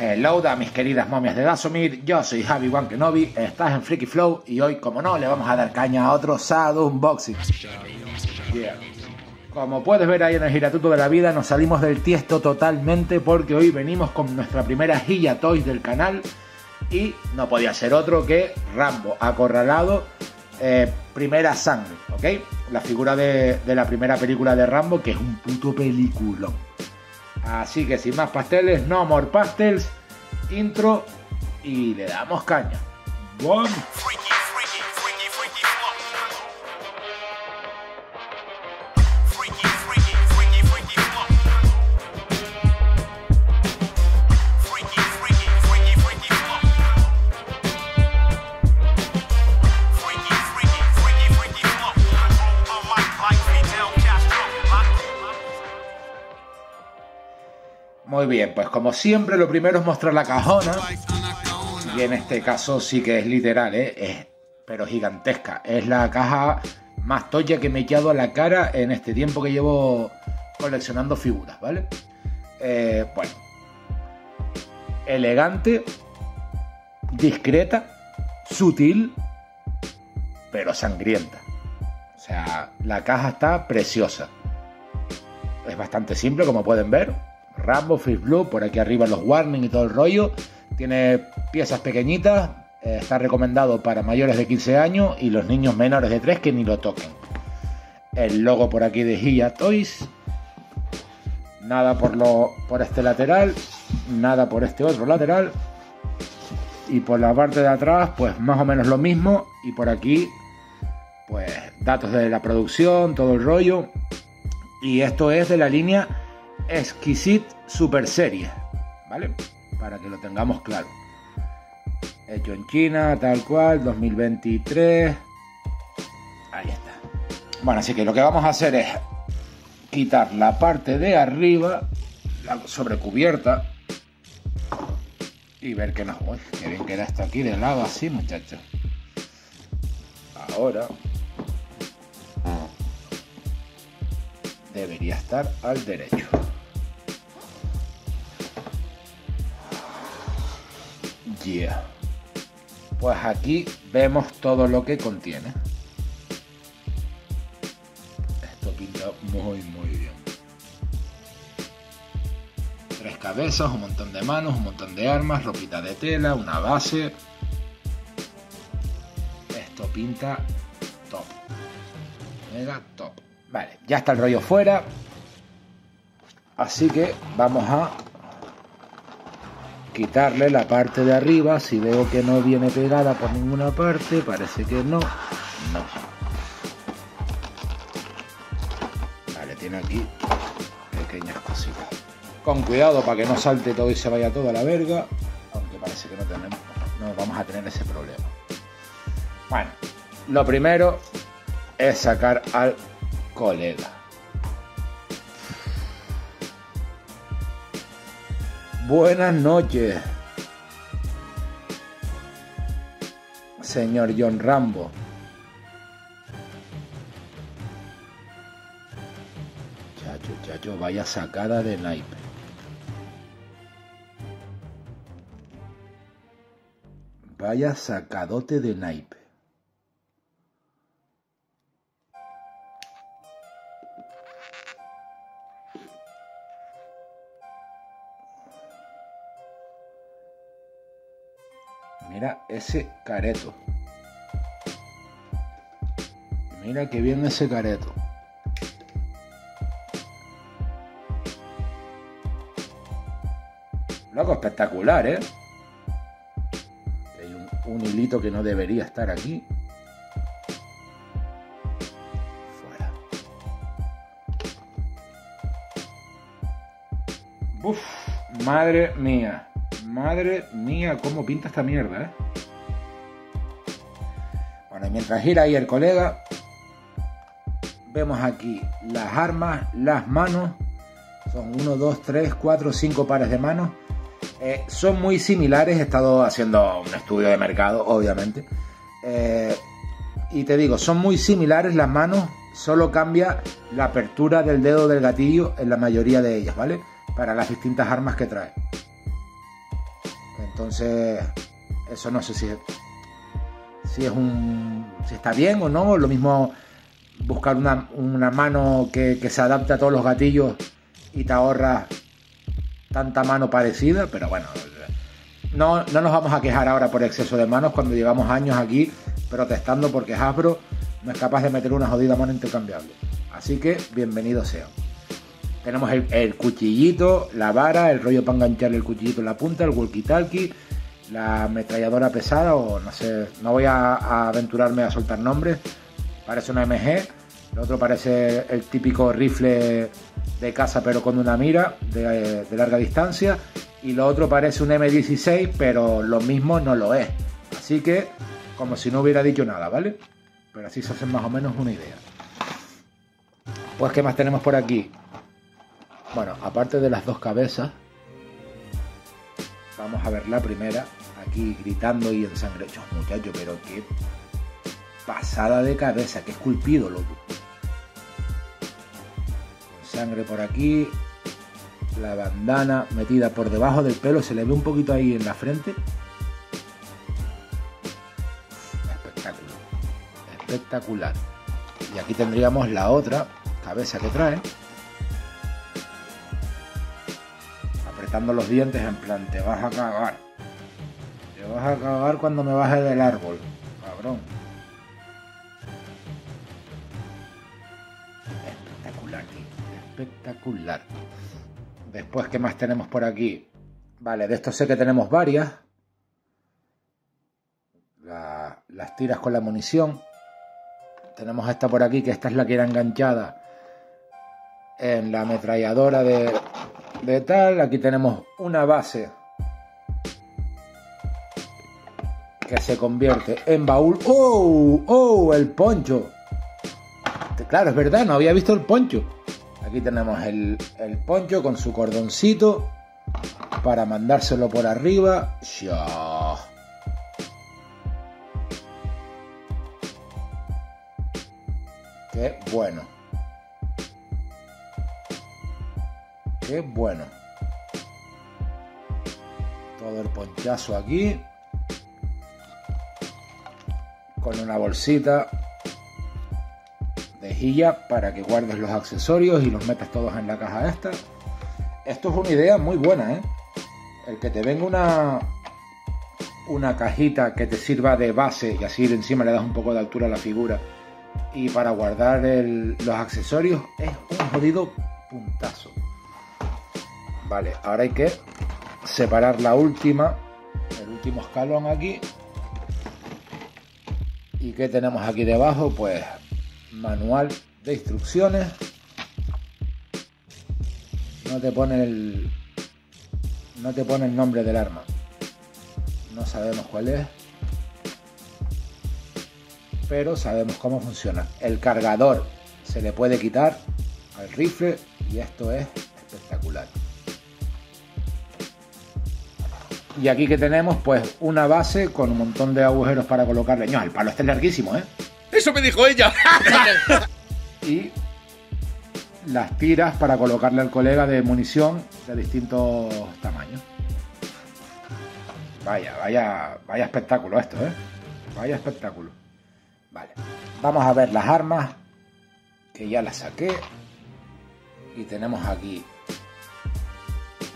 Hello, da mis queridas momias de Dasomir, yo soy Javi Wan Kenobi, estás en Freaky Flow y hoy, como no, le vamos a dar caña a otro Sad Unboxing. Yeah. Como puedes ver ahí en el giratuto de la vida, nos salimos del tiesto totalmente porque hoy venimos con nuestra primera Gilla Toys del canal y no podía ser otro que Rambo, acorralado, eh, primera sangre, ¿ok? La figura de, de la primera película de Rambo, que es un puto peliculón. Así que sin más pasteles, no more pastels, intro y le damos caña. One. Muy bien, pues como siempre lo primero es mostrar la cajona. Y en este caso sí que es literal, ¿eh? Es, pero gigantesca. Es la caja más toya que me he echado a la cara en este tiempo que llevo coleccionando figuras, ¿vale? Eh, bueno. Elegante, discreta, sutil, pero sangrienta. O sea, la caja está preciosa. Es bastante simple, como pueden ver. Rambo, Fish Blue, por aquí arriba los warning y todo el rollo. Tiene piezas pequeñitas, eh, está recomendado para mayores de 15 años y los niños menores de 3 que ni lo toquen. El logo por aquí de Gia Toys. Nada por, lo, por este lateral, nada por este otro lateral. Y por la parte de atrás, pues más o menos lo mismo. Y por aquí, pues datos de la producción, todo el rollo. Y esto es de la línea Exquisite Super Serie, ¿vale? Para que lo tengamos claro. Hecho en China, tal cual, 2023. Ahí está. Bueno, así que lo que vamos a hacer es quitar la parte de arriba, la sobrecubierta, y ver que nos... Uy, qué bien queda esto aquí de lado así, muchachos. Ahora debería estar al derecho. Pues aquí vemos todo lo que contiene. Esto pinta muy muy bien. Tres cabezas, un montón de manos, un montón de armas, ropita de tela, una base. Esto pinta top. Mega top. Vale, ya está el rollo fuera. Así que vamos a quitarle la parte de arriba. Si veo que no viene pegada por ninguna parte, parece que no. No. Vale, tiene aquí pequeñas cositas. Con cuidado para que no salte todo y se vaya todo a la verga. Aunque parece que no tenemos, no vamos a tener ese problema. Bueno, lo primero es sacar al colega. Buenas noches, señor John Rambo. Chacho, chacho, vaya sacada de naipe. Vaya sacadote de naipe. Mira ese careto. Mira que bien ese careto. Loco, espectacular, ¿eh? Hay un, un hilito que no debería estar aquí. Fuera. Uf, madre mía. Madre mía, cómo pinta esta mierda, ¿eh? Bueno, y mientras gira ahí el colega, vemos aquí las armas, las manos. Son 1, 2, 3, 4, 5 pares de manos. Eh, son muy similares. He estado haciendo un estudio de mercado, obviamente. Eh, y te digo, son muy similares las manos. Solo cambia la apertura del dedo del gatillo en la mayoría de ellas, ¿vale? Para las distintas armas que trae. Entonces, eso no sé si si es un. si está bien o no. Lo mismo buscar una, una mano que, que se adapte a todos los gatillos y te ahorras tanta mano parecida, pero bueno, no, no nos vamos a quejar ahora por exceso de manos cuando llevamos años aquí protestando porque Hasbro no es capaz de meter una jodida mano intercambiable. Así que bienvenido sea. Tenemos el, cuchillito, la vara, el rollo para enganchar el cuchillito en la punta, el walkie-talkie, la ametralladora pesada o no sé, no voy a, aventurarme a soltar nombres. Parece una MG, el otro parece el típico rifle de casa pero con una mira de, de larga distancia y lo otro parece un M16 pero lo mismo no lo es. Así que como si no hubiera dicho nada, ¿vale? Pero así se hacen más o menos una idea. Pues ¿qué más tenemos por aquí? Bueno, aparte de las dos cabezas, vamos a ver la primera, aquí gritando y ensangrechos, muchachos, pero qué pasada de cabeza, qué esculpido, loco. Con sangre por aquí, la bandana metida por debajo del pelo, se le ve un poquito ahí en la frente. Espectáculo, espectacular. Y aquí tendríamos la otra cabeza que trae. Apretando los dientes en plan, te vas a cagar. Te vas a cagar cuando me baje del árbol, cabrón. Espectacular, tío. Espectacular. Después, ¿qué más tenemos por aquí? Vale, de esto sé que tenemos varias. La- las tiras con la munición. Tenemos esta por aquí, que esta es la que era enganchada en la ametralladora de, de tal. Aquí tenemos una base que se convierte en baúl. ¡Oh! ¡Oh! El poncho. Claro, es verdad, no había visto el poncho. Aquí tenemos el, el poncho con su cordoncito para mandárselo por arriba. Qué bueno. Qué bueno. Todo el ponchazo aquí. Con una bolsita de jilla para que guardes los accesorios y los metas todos en la caja esta. Esto es una idea muy buena, ¿eh? El que te venga una una cajita que te sirva de base y así encima le das un poco de altura a la figura y para guardar los accesorios es un jodido puntazo. Vale, ahora hay que separar la última, el último escalón aquí. ¿Y qué tenemos aquí debajo? Pues manual de instrucciones. No te pone el no te pone el nombre del arma. No sabemos cuál es. Pero sabemos cómo funciona. El cargador se le puede quitar al rifle y esto es Y aquí que tenemos pues una base con un montón de agujeros para colocarle. No, el palo este es larguísimo, ¿eh? Eso me dijo ella. y las tiras para colocarle al colega de munición de distintos tamaños. Vaya, vaya, vaya espectáculo esto, ¿eh? Vaya espectáculo. Vale, vamos a ver las armas que ya las saqué y tenemos aquí.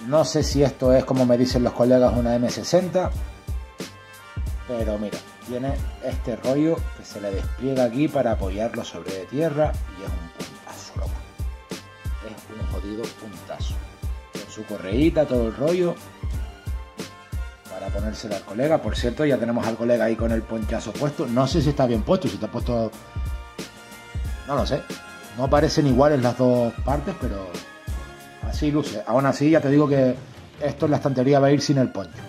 No sé si esto es como me dicen los colegas una M60, pero mira, tiene este rollo que se le despliega aquí para apoyarlo sobre tierra y es un puntazo, loco. Es un jodido puntazo. Con su correíta, todo el rollo para ponérselo al colega. Por cierto, ya tenemos al colega ahí con el ponchazo puesto. No sé si está bien puesto, si está puesto. No lo sé. No parecen iguales las dos partes, pero así luce. Aún así, ya te digo que esto en la estantería va a ir sin el poncho.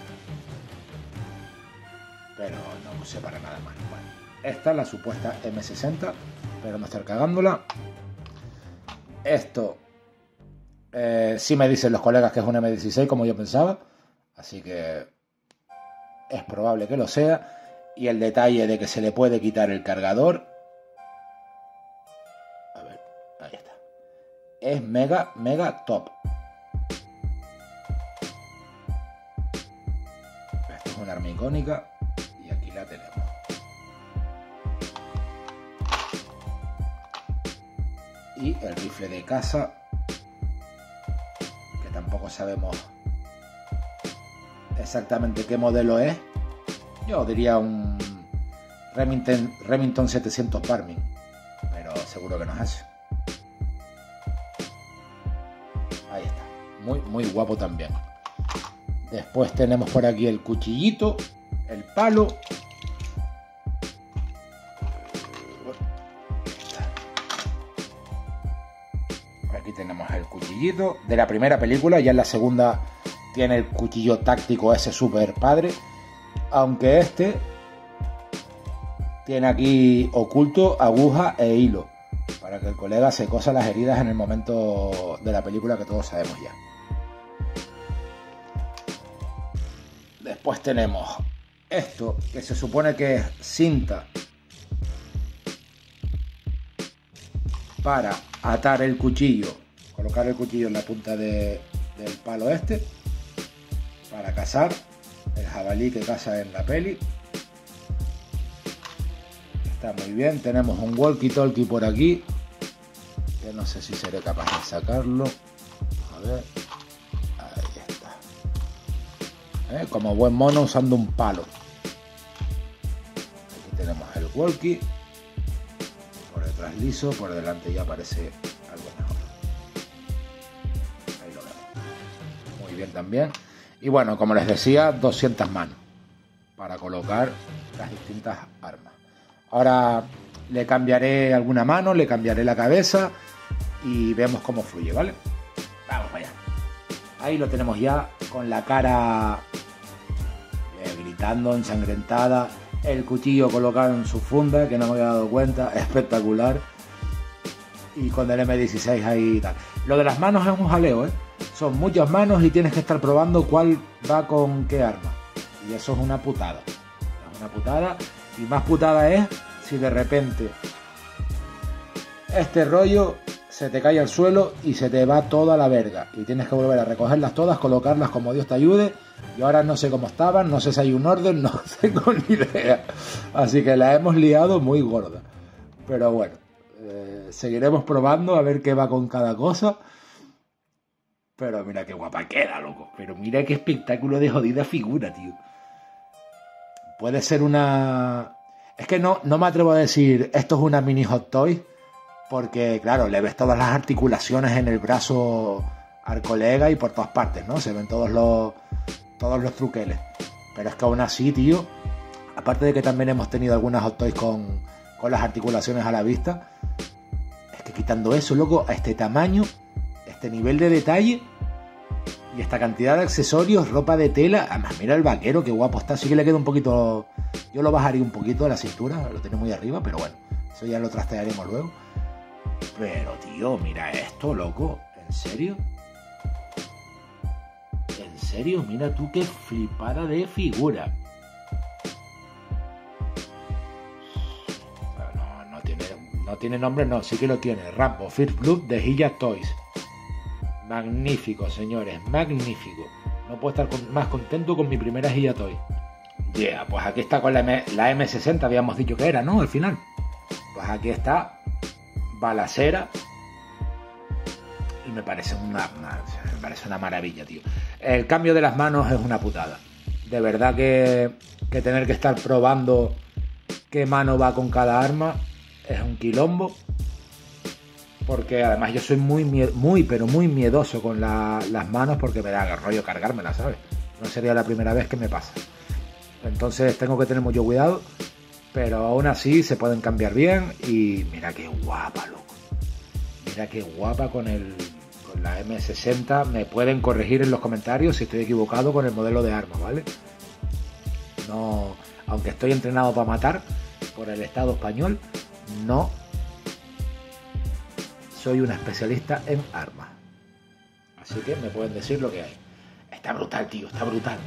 Pero no luce para nada. Bueno, esta es la supuesta M60, pero no estar cagándola. Esto eh, sí me dicen los colegas que es un M16, como yo pensaba. Así que es probable que lo sea. Y el detalle de que se le puede quitar el cargador. A ver, ahí está. Es mega, mega top. Y aquí la tenemos. Y el rifle de caza, que tampoco sabemos exactamente qué modelo es. Yo diría un Remington, Remington 700 Barmin, pero seguro que no es ese. Ahí está, muy, muy guapo también. Después tenemos por aquí el cuchillito, el palo. Aquí tenemos el cuchillito de la primera película, ya en la segunda tiene el cuchillo táctico ese super padre. Aunque este tiene aquí oculto aguja e hilo para que el colega se cosa las heridas en el momento de la película que todos sabemos ya. Después tenemos esto que se supone que es cinta para atar el cuchillo, colocar el cuchillo en la punta de- del palo este para cazar el jabalí que caza en la peli. Está muy bien, tenemos un walkie-talkie por aquí, que no sé si seré capaz de sacarlo. A ver, ¿Eh? Como buen mono usando un palo. Aquí tenemos el walkie. Por detrás liso, por delante ya parece algo mejor. Ahí lo vemos. Muy bien también. Y bueno, como les decía, 200 manos para colocar las distintas armas. Ahora le cambiaré alguna mano, le cambiaré la cabeza y vemos cómo fluye, ¿vale? Vamos allá. Ahí lo tenemos ya con la cara gritando, ensangrentada, el cuchillo colocado en su funda, que no me había dado cuenta, espectacular. Y con el M16 ahí tal. Lo de las manos es un jaleo, ¿eh? Son muchas manos y tienes que estar probando cuál va con qué arma. Y eso es una putada. Una putada. Y más putada es si de repente este rollo se te cae al suelo y se te va toda la verga. Y tienes que volver a recogerlas todas, colocarlas como Dios te ayude. Y ahora no sé cómo estaban, no sé si hay un orden, no tengo ni idea. Así que la hemos liado muy gorda. Pero bueno, eh, seguiremos probando a ver qué va con cada cosa. Pero mira qué guapa queda, loco. Pero mira qué espectáculo de jodida figura, tío. Puede ser una... Es que no, no me atrevo a decir esto es una mini hot toy. Porque, claro, le ves todas las articulaciones en el brazo al colega y por todas partes, ¿no? Se ven todos los, todos los truqueles. Pero es que aún así, tío, aparte de que también hemos tenido algunas hot toys con, con las articulaciones a la vista, es que quitando eso, loco, a este tamaño, este nivel de detalle y esta cantidad de accesorios, ropa de tela, además mira el vaquero, qué guapo está, sí que le queda un poquito, yo lo bajaría un poquito a la cintura, lo tiene muy arriba, pero bueno, eso ya lo trastearemos luego. Pero tío, mira esto, loco, ¿en serio? ¿En serio? Mira tú qué flipada de figura. No, tiene, no tiene nombre, no, sí que lo tiene. Rambo, First Blood de Hilla Toys. Magnífico, señores, magnífico. No puedo estar más contento con mi primera Hilla Toy. Yeah, pues aquí está con la, M, la M60, habíamos dicho que era, ¿no? Al final. Pues aquí está, balacera. Y me parece una, me parece una maravilla, tío. El cambio de las manos es una putada. De verdad que, que tener que estar probando qué mano va con cada arma es un quilombo. Porque además yo soy muy, muy pero muy miedoso con la- las manos porque me da rollo cargármelas, ¿sabes? No sería la primera vez que me pasa. Entonces tengo que tener mucho cuidado. Pero aún así se pueden cambiar bien. Y mira qué guapa, loco. Mira qué guapa con el con la M60. Me pueden corregir en los comentarios si estoy equivocado con el modelo de arma, ¿vale? No, aunque estoy entrenado para matar por el Estado español, no soy un especialista en armas. Así que me pueden decir lo que hay. Está brutal, tío, está brutal.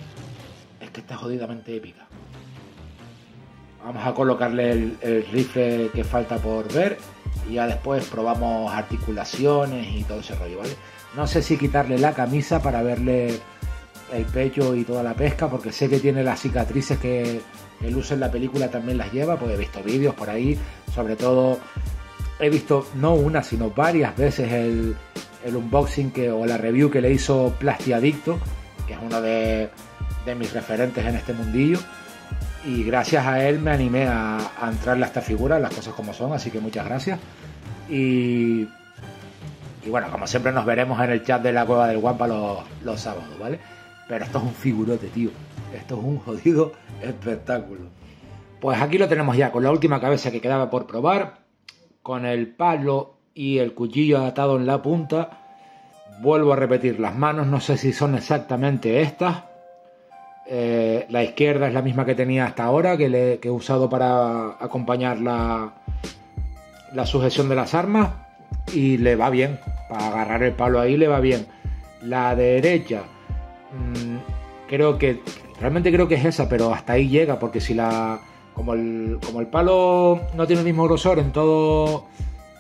Es que está jodidamente épica. Vamos a colocarle el, rifle que falta por ver y ya después probamos articulaciones y todo ese rollo, ¿vale? No sé si quitarle la camisa para verle el pecho y toda la pesca, porque sé que tiene las cicatrices que el uso en la película también las lleva, pues he visto vídeos por ahí, sobre todo he visto no una, sino varias veces el, unboxing que, o la review que le hizo Plastiadicto, que es uno de mis referentes en este mundillo. Y gracias a él me animé a, entrarle a esta figura, las cosas como son, así que muchas gracias. Y, y bueno, como siempre nos veremos en el chat de la cueva del Guampa los, los sábados, ¿vale? Pero esto es un figurote, tío. Esto es un jodido espectáculo. Pues aquí lo tenemos ya, con la última cabeza que quedaba por probar, con el palo y el cuchillo atado en la punta. Vuelvo a repetir, las manos no sé si son exactamente estas. Eh, la izquierda es la misma que tenía hasta ahora, que, he usado para acompañar la, sujeción de las armas. Y le va bien, para agarrar el palo ahí le va bien. La derecha, mmm, creo que, realmente creo que es esa, pero hasta ahí llega, porque si la, como el, como el palo no tiene el mismo grosor en todo,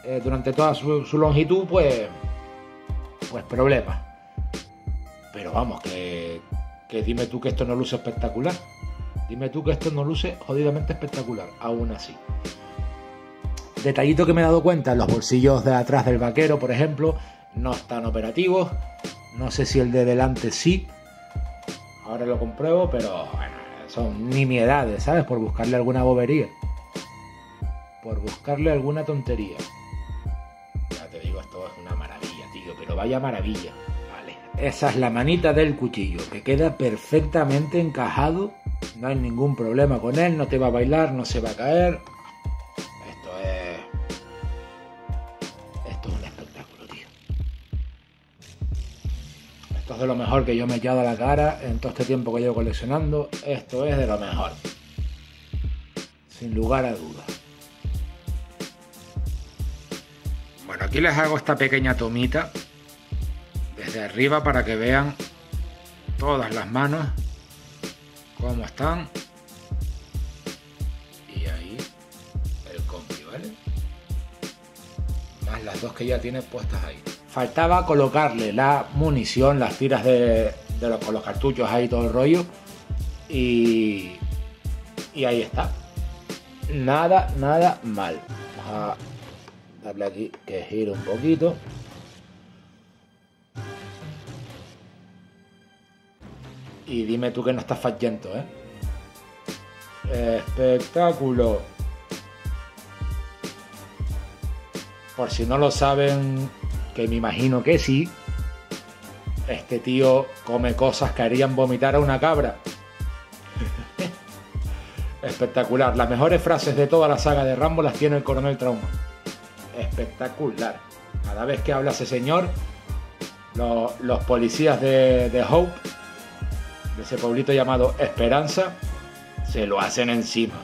eh, durante toda su, su, longitud, pues, pues problema. Pero vamos, que, que dime tú que esto no luce espectacular. Dime tú que esto no luce jodidamente espectacular, aún así. Detallito que me he dado cuenta, los bolsillos de atrás del vaquero, por ejemplo, no están operativos. No sé si el de delante sí. Ahora lo compruebo, pero bueno, son nimiedades, ¿sabes? Por buscarle alguna bobería. Por buscarle alguna tontería. Ya te digo, esto es una maravilla, tío, pero vaya maravilla. Esa es la manita del cuchillo, que queda perfectamente encajado. No hay ningún problema con él, no te va a bailar, no se va a caer. Esto es. Esto es un espectáculo, tío. Esto es de lo mejor que yo me he echado a la cara en todo este tiempo que llevo coleccionando. Esto es de lo mejor. Sin lugar a dudas. Bueno, aquí les hago esta pequeña tomita desde arriba para que vean todas las manos cómo están. Y ahí el combi, ¿vale? Más las dos que ya tiene puestas ahí. Faltaba colocarle la munición, las tiras de, de los, con los cartuchos ahí, todo el rollo. Y, y ahí está. Nada, nada mal. Vamos a darle aquí que gire un poquito. Y dime tú que no estás fallento, ¿eh? Espectáculo. Por si no lo saben, que me imagino que sí, este tío come cosas que harían vomitar a una cabra. Espectacular. Las mejores frases de toda la saga de Rambo las tiene el coronel Trauma. Espectacular. Cada vez que habla ese señor, lo, los policías de, de Hope, de ese pueblito llamado Esperanza, se lo hacen encima.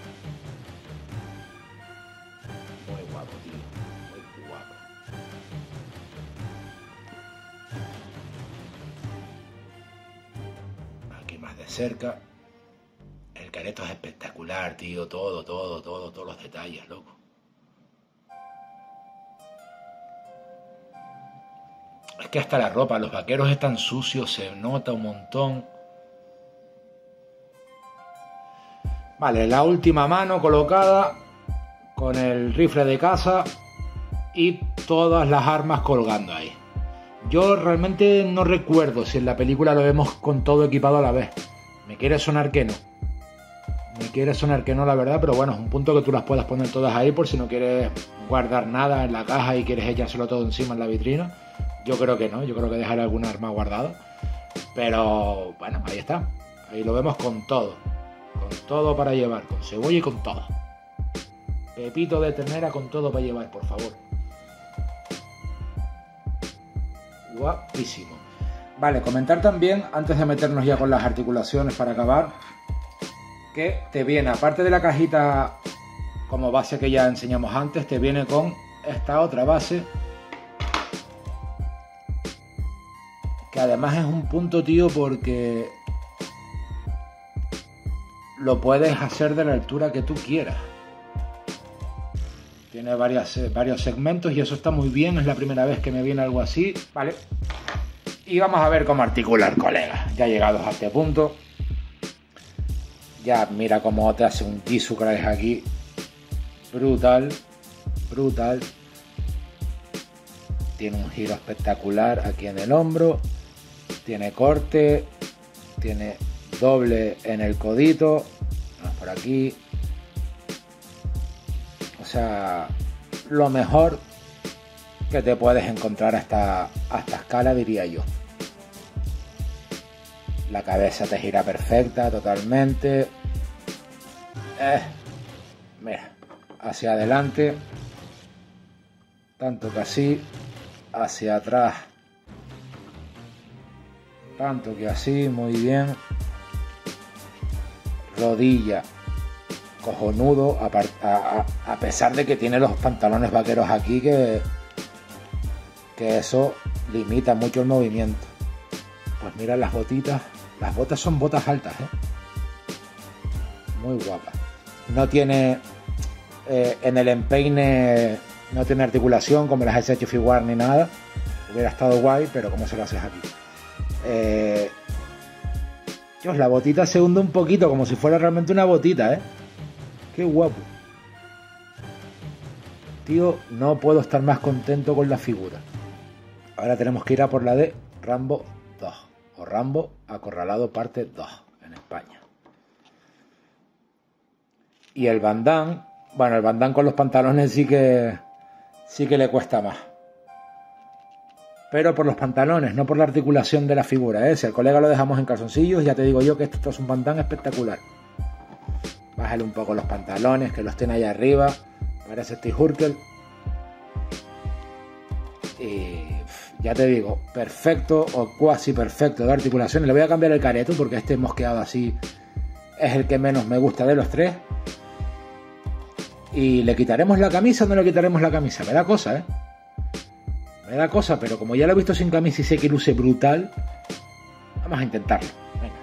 Muy guapo, tío. Muy guapo. Aquí más de cerca. El careto es espectacular, tío. Todo, todo, todo, todos los detalles, loco. Es que hasta la ropa, los vaqueros están sucios, se nota un montón. Vale, la última mano colocada con el rifle de caza y todas las armas colgando ahí. Yo realmente no recuerdo si en la película lo vemos con todo equipado a la vez. Me quiere sonar que no. Me quiere sonar que no, la verdad, pero bueno, es un punto que tú las puedas poner todas ahí por si no quieres guardar nada en la caja y quieres echárselo todo encima en la vitrina. Yo creo que no, yo creo que dejar alguna arma guardada. Pero bueno, ahí está. Ahí lo vemos con todo. Con todo para llevar, con cebolla y con todo. Pepito de ternera con todo para llevar, por favor. Guapísimo. Vale, comentar también, antes de meternos ya con las articulaciones para acabar, que te viene, aparte de la cajita como base que ya enseñamos antes, te viene con esta otra base que además es un punto, tío, porque lo puedes hacer de la altura que tú quieras. Tiene varias, varios segmentos y eso está muy bien, es la primera vez que me viene algo así, ¿vale? Y vamos a ver cómo articular, colega. Ya llegados a este punto. Ya mira cómo te hace un Jisoo Christ aquí. Brutal. Brutal. Tiene un giro espectacular aquí en el hombro. Tiene corte. Tiene doble en el codito. Vamos por aquí. O sea, lo mejor que te puedes encontrar a esta, a esta escala, diría yo. La cabeza te gira perfecta, totalmente. Eh, mira, hacia adelante. Tanto que así. Hacia atrás. Tanto que así, muy bien. Rodilla. Cojonudo, a, a pesar de que tiene los pantalones vaqueros aquí que, que eso limita mucho el movimiento. Pues mira las botitas. Las botas son botas altas, ¿eh? Muy guapas. No tiene eh, en el empeine, no tiene articulación como las SH Figuar ni nada. Hubiera estado guay, pero como se lo haces aquí. Eh, Dios, la botita se hunde un poquito, como si fuera realmente una botita, ¿eh? Qué guapo. Tío, no puedo estar más contento con la figura. Ahora tenemos que ir a por la de Rambo 2. O Rambo Acorralado parte 2 en España. Y el bandán, bueno, el bandán con los pantalones sí que sí que le cuesta más. Pero por los pantalones, no por la articulación de la figura. ¿eh? Si al colega lo dejamos en calzoncillos, ya te digo yo que esto es un bandán espectacular. Bájale un poco los pantalones, que los tiene ahí arriba. Parece Steve Hurkel. Y ya te digo, perfecto o cuasi perfecto de articulación. Le voy a cambiar el careto porque este mosqueado así es el que menos me gusta de los tres. Y le quitaremos la camisa o no le quitaremos la camisa. Me da cosa, ¿eh? Me da cosa, pero como ya lo he visto sin camisa y sé que luce brutal, vamos a intentarlo. Venga.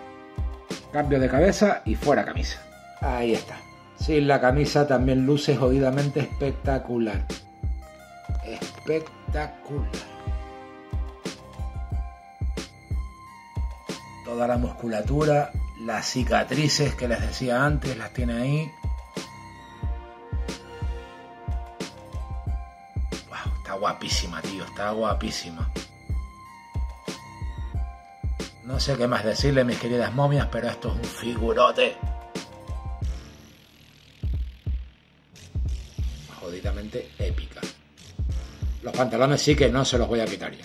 Cambio de cabeza y fuera camisa. Ahí está. Sin la camisa también luce jodidamente espectacular. Espectacular. Toda la musculatura, las cicatrices que les decía antes, las tiene ahí. Guapísima, tío, está guapísima. No sé qué más decirle, mis queridas momias, pero esto es un figurote. Jodidamente épica. Los pantalones sí que no se los voy a quitar ya.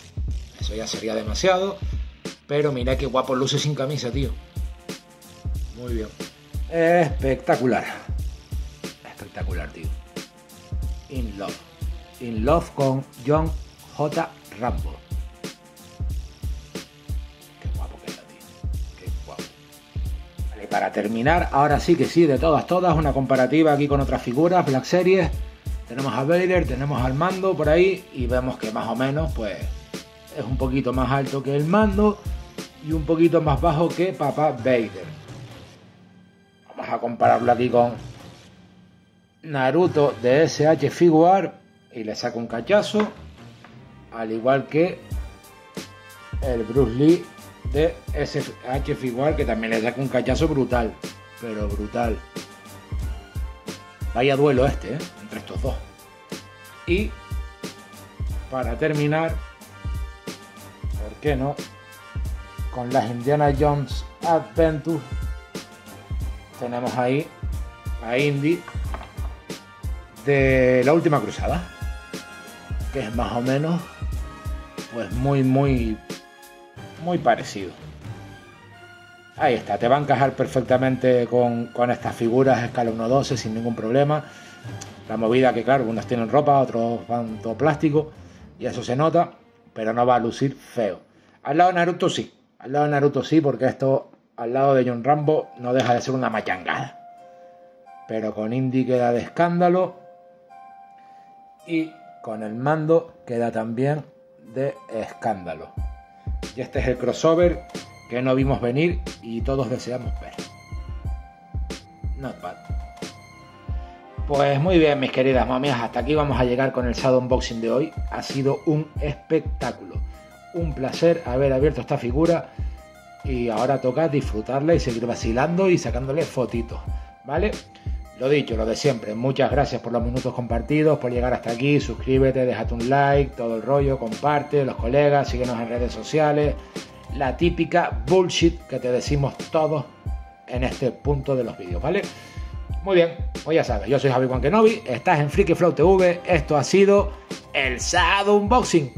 Eso ya sería demasiado. Pero mira qué guapo luce sin camisa, tío. Muy bien. Espectacular. Espectacular, tío. In Love. In Love con John J. Rambo. Qué guapo que tío. Qué guapo. Vale, para terminar, ahora sí que sí, de todas, todas, una comparativa aquí con otras figuras, Black Series. Tenemos a Vader, tenemos al mando por ahí y vemos que más o menos, pues, es un poquito más alto que el mando y un poquito más bajo que Papá Vader. Vamos a compararlo aquí con Naruto de SH Figuar y le saco un cachazo, al igual que el Bruce Lee de SH Figuar que también le saca un cachazo brutal, pero brutal. Vaya duelo este, ¿eh? entre estos dos. Y para terminar, ¿por qué no? Con las Indiana Jones Adventures tenemos ahí a Indy de la última cruzada, que es más o menos pues muy muy muy parecido. Ahí está, te va a encajar perfectamente con, con estas figuras escala 1.12 sin ningún problema. La movida que claro, unos tienen ropa, otros van todo plástico y eso se nota, pero no va a lucir feo. Al lado de Naruto sí, al lado de Naruto sí, porque esto al lado de John Rambo no deja de ser una machangada. Pero con Indy queda de escándalo y con el mando queda también de escándalo. Y este es el crossover que no vimos venir y todos deseamos ver. Not bad. Pues muy bien, mis queridas mamias, hasta aquí vamos a llegar con el Shadow Unboxing de hoy. Ha sido un espectáculo. un placer haber abierto esta figura y ahora toca disfrutarla y seguir vacilando y sacándole fotitos, ¿vale? Lo dicho, lo de siempre, muchas gracias por los minutos compartidos, por llegar hasta aquí, suscríbete, déjate un like, todo el rollo, comparte, los colegas, síguenos en redes sociales, la típica bullshit que te decimos todos en este punto de los vídeos, ¿vale? Muy bien, pues ya sabes, yo soy Javi Juan Kenobi, estás en Freaky Flow TV, esto ha sido el Sado Unboxing.